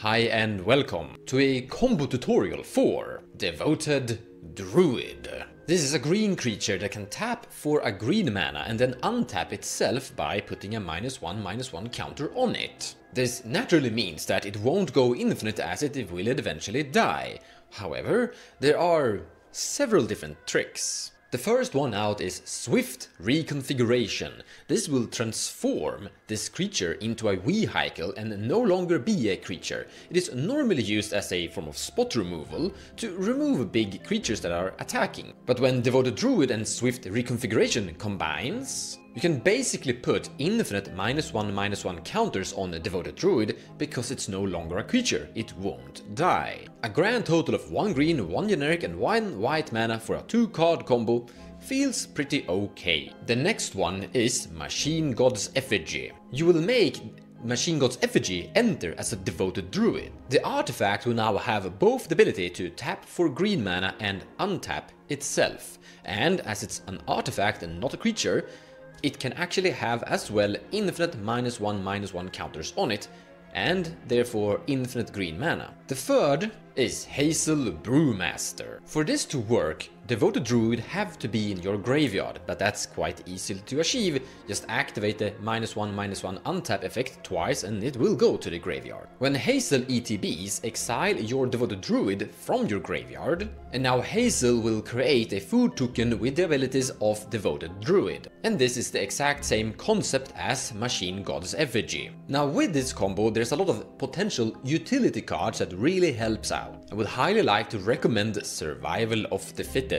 Hi and welcome to a combo tutorial for Devoted Druid. This is a green creature that can tap for a green mana and then untap itself by putting a minus one minus one counter on it. This naturally means that it won't go infinite as it will eventually die. However, there are several different tricks. The first one out is Swift Reconfiguration. This will transform this creature into a vehicle and no longer be a creature. It is normally used as a form of spot removal to remove big creatures that are attacking. But when Devoted Druid and Swift Reconfiguration combines, you can basically put infinite minus one minus one counters on a Devoted Druid because it's no longer a creature, it won't die. A grand total of one green, one generic and one white mana for a two card combo feels pretty okay. The next one is Machine God's Effigy. You will make Machine God's Effigy enter as a devoted druid. The artifact will now have both the ability to tap for green mana and untap itself. And as it's an artifact and not a creature, it can actually have as well infinite minus one minus one counters on it, and therefore infinite green mana. The third is Hazel Brewmaster. For this to work, Devoted Druid have to be in your graveyard, but that's quite easy to achieve. Just activate the minus one minus one untap effect twice and it will go to the graveyard. When Hazel ETBs, exile your Devoted Druid from your graveyard, and now Hazel will create a food token with the abilities of Devoted Druid. And this is the exact same concept as Machine God's Effigy. Now with this combo there's a lot of potential utility cards that really helps out. I would highly like to recommend Survival of the Fittest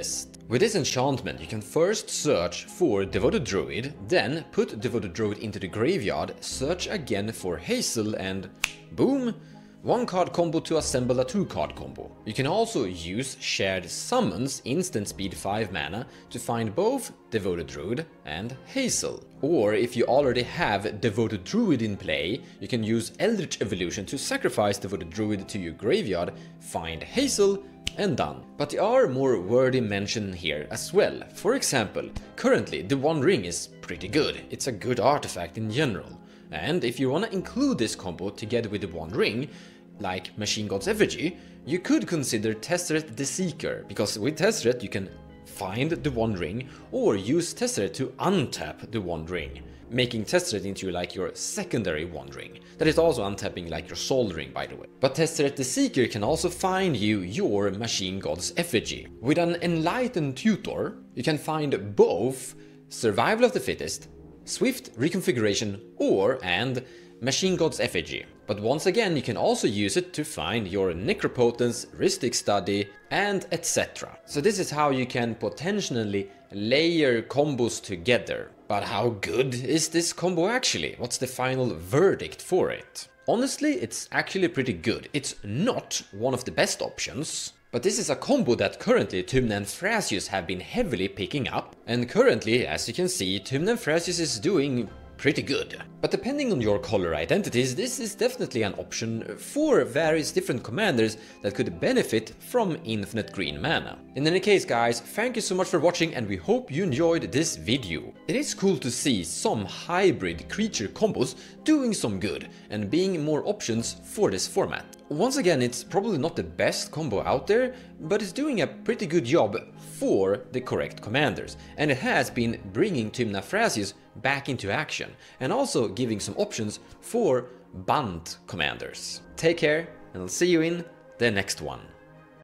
with this enchantment you can first search for Devoted Druid, then put Devoted Druid into the graveyard, search again for Hazel and boom! One card combo to assemble a two card combo. You can also use shared summons instant speed 5 mana to find both Devoted Druid and Hazel. Or if you already have Devoted Druid in play, you can use Eldritch Evolution to sacrifice Devoted Druid to your graveyard, find Hazel and done. But there are more worthy mention here as well. For example, currently the One Ring is pretty good, it's a good artifact in general. And if you wanna include this combo together with the One Ring, like Machine God's Effigy, you could consider Tezzeret the Seeker, because with Tezzeret you can find the One Ring or use Tezzeret to untap the One Ring making Tezzeret into like your secondary One Ring. That is also untapping like your Sol Ring by the way. But Tezzeret the Seeker can also find you your Machine God's Effigy. With an Enlightened Tutor, you can find both Survival of the Fittest, Swift Reconfiguration or and Machine God's Effigy. But once again, you can also use it to find your Necropotence, Rhystic Study, and etc. So this is how you can potentially layer combos together. But how good is this combo actually? What's the final verdict for it? Honestly, it's actually pretty good. It's not one of the best options, but this is a combo that currently Tymna and Thrasius have been heavily picking up, and currently, as you can see, Thrasius is doing pretty good. But depending on your color identities, this is definitely an option for various different commanders that could benefit from infinite green mana. In any case guys, thank you so much for watching and we hope you enjoyed this video. It is cool to see some hybrid creature combos doing some good and being more options for this format. Once again, it's probably not the best combo out there, but it's doing a pretty good job for the correct commanders, and it has been bringing Tymna Thrasius back into action, and also giving some options for Bant commanders. Take care, and I'll see you in the next one.